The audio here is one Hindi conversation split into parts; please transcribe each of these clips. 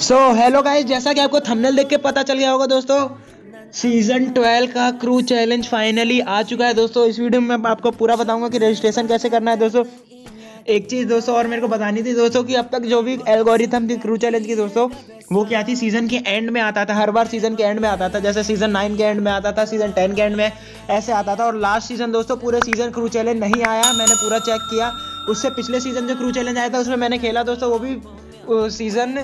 सो हेलो गाइस जैसा कि आपको थंबनेल देख के पता चल गया होगा दोस्तों सीज़न 12 का क्रू चैलेंज फाइनली आ चुका है दोस्तों। इस वीडियो में मैं आपको पूरा बताऊँगा कि रजिस्ट्रेशन कैसे करना है दोस्तों। एक चीज़ दोस्तों और मेरे को बतानी थी दोस्तों कि अब तक जो भी एल्गोरिथम थी क्रू चैलेंज की दोस्तों, वो क्या थी? सीज़न के एंड में आता था, हर बार सीज़न के एंड में आता था। जैसे सीज़न नाइन के एंड में आता था सीज़न टेन के एंड में ऐसे आता था। और लास्ट सीज़न दोस्तों पूरे सीज़न क्रू चैलेंज नहीं आया, मैंने पूरा चेक किया। उससे पिछले सीज़न जो क्रू चैलेंज आया था, उसमें मैंने खेला दोस्तों, वो भी सीज़न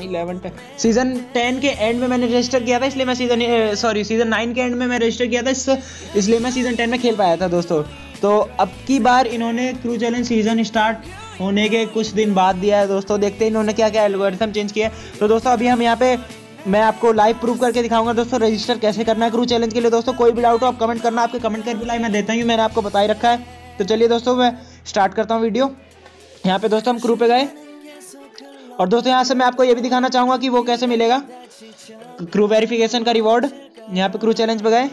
इलेवन सीज़न टेन के एंड में मैंने रजिस्टर किया था, इसलिए मैं सीज़न सॉरी सीज़न नाइन के एंड में मैं रजिस्टर किया था, इस, इसलिए मैं सीज़न टेन में खेल पाया था दोस्तों। तो अब की बार इन्होंने क्रू चैलेंज सीज़न स्टार्ट होने के कुछ दिन बाद दिया है दोस्तों। देखते हैं इन्होंने क्या क्या एल्गोरिथम चेंज किया तो दोस्तों, अभी हम यहाँ पे, मैं आपको लाइव प्रूव करके दिखाऊँगा दोस्तों रजिस्टर कैसे करना है क्रू चैलेंज के लिए। दोस्तों, कोई भी डाउट हो, आप कमेंट करना, आपके कमेंट कर रिप्लाई मैं देता हूँ मैंने आपको बता ही रखा है। तो चलिए दोस्तों, मैं स्टार्ट करता हूँ वीडियो यहाँ पे दोस्तों, हम क्रू पे गए। और दोस्तों, यहाँ से मैं आपको ये भी दिखाना चाहूँगा कि वो कैसे मिलेगा। क्रू वेरिफिकेशन का रिवॉर्ड यहाँ पे क्रू चैलेंज पे गए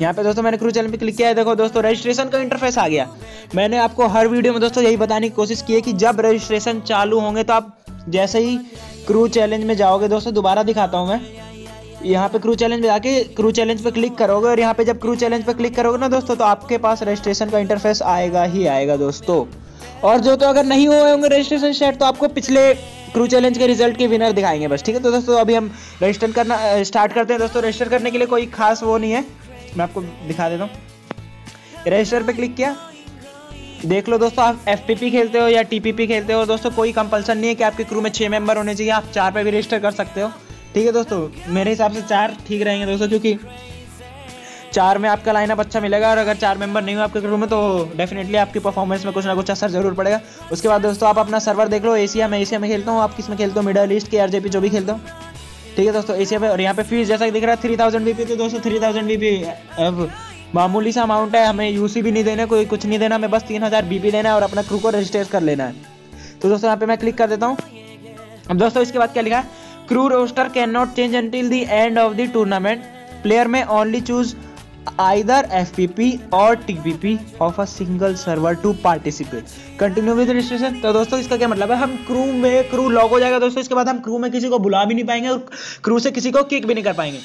यहाँ पे दोस्तों, मैंने क्रू चैनल पे क्लिक किया है। देखो दोस्तों रजिस्ट्रेशन का इंटरफेस आ गया। मैंने आपको हर वीडियो में दोस्तों यही बताने की कोशिश की है कि जब रजिस्ट्रेशन चालू होंगे तो आप जैसे ही क्रू चैलेंज में जाओगे दोस्तों, दोबारा दिखाता हूँ मैं। यहाँ पे क्रू चैलेंज में जाके क्रू चैलेंज पे क्लिक करोगे और यहाँ पे जब क्रू चैलेंज पे क्लिक करोगे ना दोस्तों तो आपके पास रजिस्ट्रेशन का इंटरफेस आएगा ही आएगा दोस्तों। और जो तो अगर नहीं हुए होंगे रजिस्ट्रेशन सेट तो आपको पिछले क्रू चैलेंज के रिज़ल्ट के विनर दिखाएँगे बस, ठीक है? तो दोस्तों, अभी हम रजिस्टर करना स्टार्ट करते हैं। दोस्तों रजिस्टर करने के लिए कोई खास वो नहीं है। मैं आपको दिखा देता हूँ। रजिस्टर पे क्लिक किया। देख लो दोस्तों, आप एफपीपी खेलते हो या टीपीपी खेलते हो। दोस्तों, कोई कंपल्सन नहीं है कि आपके क्रू में छः मेंबर होने चाहिए। आप चार पे भी रजिस्टर कर सकते हो। ठीक है दोस्तों, मेरे हिसाब से चार ठीक रहेंगे दोस्तों, क्योंकि चार में आपका लाइनअप अच्छा मिलेगा और अगर चार मेंबर नहीं हो आपके क्रू में तो डेफिनेटली आपकी परफॉर्मेंस में कुछ ना कुछ असर ज़रूर पड़ेगा। उसके बाद दोस्तों, आप अपना सर्वर देख लो एशिया में एशिया में खेलता हूँ। आप किसमें खेलते हो? मिडल ईस्ट के आरजेपी जो भी खेलता हूँ। ठीक है दोस्तों एशिया में और यहाँ पे फ़ीस जैसा दिख रहा है थ्री थाउज़ेंड वी तो दोस्तों थ्री थाउज़ेंड वी अब मामूली सा अमाउंट है, हमें यूसी भी नहीं देना, कोई कुछ नहीं देना, हमें बस तीन हज़ार बी देना है और अपना क्रू को रजिस्टर कर लेना है। तो दोस्तों, यहाँ पे मैं क्लिक कर देता हूँ। अब दोस्तों, इसके बाद क्या लिखा है? Crew roster can not change until the end of the tournament player में only choose either FPP or TPP of a single server to participate. Continue with registration. तो दोस्तों, इसका क्या मतलब है? हम क्रू में क्रू लॉक हो जाएगा दोस्तों। इसके बाद हम क्रू में किसी को बुला भी नहीं पाएँगे और क्रू से किसी को किक भी नहीं कर पाएँगे।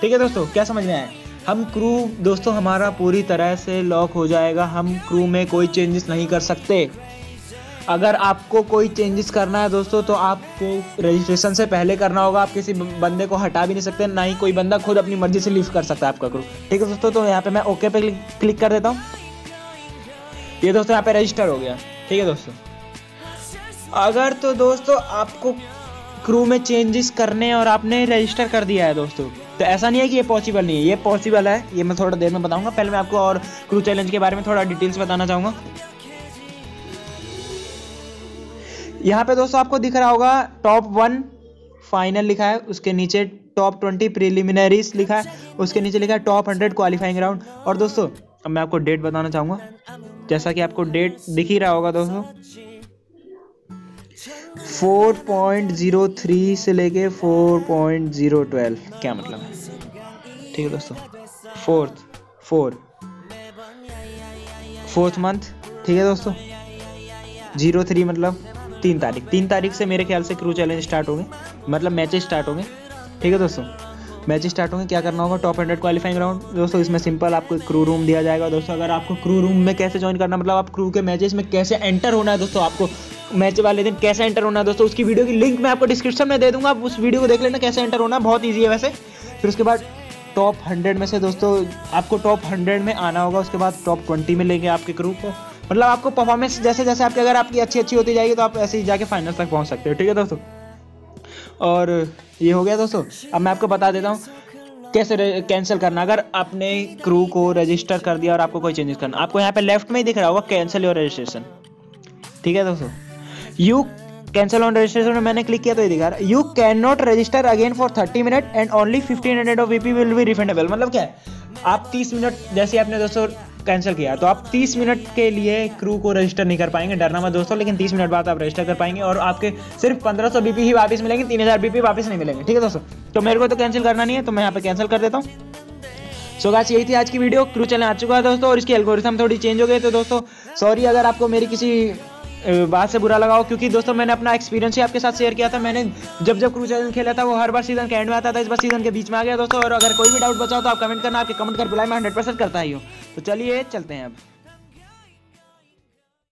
ठीक है दोस्तों? क्या समझ में आया? हम क्रू दोस्तों, हमारा पूरी तरह से लॉक हो जाएगा। हम क्रू में कोई चेंजेस नहीं कर सकते। अगर आपको कोई चेंजेस करना है दोस्तों तो आपको रजिस्ट्रेशन से पहले करना होगा। आप किसी बंदे को हटा भी नहीं सकते, ना ही कोई बंदा खुद अपनी मर्ज़ी से लीव कर सकता है आपका क्रू ठीक है दोस्तों तो यहाँ पे मैं ओके पे क्लिक कर देता हूँ। ये दोस्तों यहाँ पे रजिस्टर हो गया। ठीक है दोस्तों। अगर तो दोस्तों आपको क्रू में चेंजेस करने और आपने रजिस्टर कर दिया है दोस्तों तो ऐसा नहीं है कि ये पॉसिबल नहीं है। ये पॉसिबल है, ये मैं थोड़ा देर में बताऊँगा। पहले मैं आपको और क्रू चैलेंज के बारे में थोड़ा डिटेल्स बताना चाहूँगा। यहाँ पे दोस्तों आपको दिख रहा होगा टॉप वन फाइनल लिखा है, उसके नीचे टॉप ट्वेंटी प्रिलिमिनरीज लिखा है, उसके नीचे लिखा है टॉप हंड्रेड क्वालिफाइंग राउंड और दोस्तों, अब मैं आपको डेट बताना चाहूँगा। जैसा कि आपको डेट दिख ही रहा होगा दोस्तों फोर पॉइंट ज़ीरो थ्री से लेके फोर पॉइंट ज़ीरो ट्वेल्व क्या मतलब है? ठीक है दोस्तों फोर्थ फोर फोर्थ मंथ ठीक है दोस्तों ज़ीरो थ्री मतलब। तीन तारीख। तीन तारीख से मेरे ख्याल से क्रू चैलेंज स्टार्ट होंगे। मतलब मैचेस स्टार्ट होंगे। ठीक है दोस्तों? मैच स्टार्ट होंगे, क्या करना होगा? टॉप हंड्रेड क्वालिफाइंग राउंड दोस्तों, इसमें सिंपल आपको क्रू रूम दिया जाएगा। दोस्तों, अगर आपको क्रू रूम में कैसे ज्वाइन करना मतलब आप क्रू के मैचेस में कैसे एंटर होना है, दोस्तों, आपको मैच वाले दिन कैसे एंटर होना है, दोस्तों, उसकी वीडियो की लिंक मैं आपको डिस्क्रिप्शन में दे दूँगा। आप उस वीडियो को देख लेना कैसे एंटर होना बहुत ईजी है वैसे। फिर उसके बाद टॉप हंड्रेड में से दोस्तों, आपको टॉप हंड्रेड में आना होगा, उसके बाद टॉप ट्वेंटी में लेंगे आपके क्रू को। मतलब आपको परफॉर्मेंस जैसे जैसे आपकी, अगर आपकी अच्छी अच्छी होती जाएगी तो आप ऐसे ही जाके फाइनल तक पहुँच सकते हो, ठीक है दोस्तों? और ये हो गया दोस्तों, अब मैं आपको बता देता हूँ कैसे कैंसिल करना। अगर आपने क्रू को रजिस्टर कर दिया और आपको कोई चेंजेस करना, आपको यहाँ पे लेफ़्ट में ही दिख रहा होगा कैंसिल योर रजिस्ट्रेशन ठीक है दोस्तों? यू कैंसिल ऑन रजिस्ट्रेशन में मैंने क्लिक किया तो ये दिखा रहा you can not register again for thirty minute and only fifteen hundred of VP will be refundable मतलब क्या है? आप तीस मिनट जैसे आपने दोस्तों कैंसिल किया। तो आप 30 मिनट के लिए क्रू को रजिस्टर नहीं कर पाएँगे। डरना मत दोस्तों, लेकिन 30 मिनट बाद आप रजिस्टर कर पाएँगे और आपके सिर्फ़ 1500 बीपी ही वापस मिलेंगे 3000 बीपी वापस नहीं मिलेंगे। ठीक है दोस्तों? तो मेरे को तो कैंसिल करना नहीं है तो मैं यहाँ पे कैंसिल कर देता हूँ। सो गाछ यही थी आज की वीडियो क्रू चैनल आ चुका है दोस्तों और इसकी एल्गोरिथम थोड़ी चेंज हो गई तो दोस्तों सॉरी अगर आपको मेरी किसी बात से बुरा लगाओ क्योंकि दोस्तों मैंने अपना एक्सपीरियंस ही आपके साथ शेयर किया था। मैंने जब जब क्रू चैलेंज खेला था, वो हर बार सीज़न के एंड में आता था, इस बार सीज़न के बीच में आ गया दोस्तों। और अगर कोई भी डाउट बचाओ तो आप कमेंट करना, आपके कमेंट कर बुलाए मैं हंड्रेड परसेंट करता ही हूँ। तो चलिए चलते हैं अब।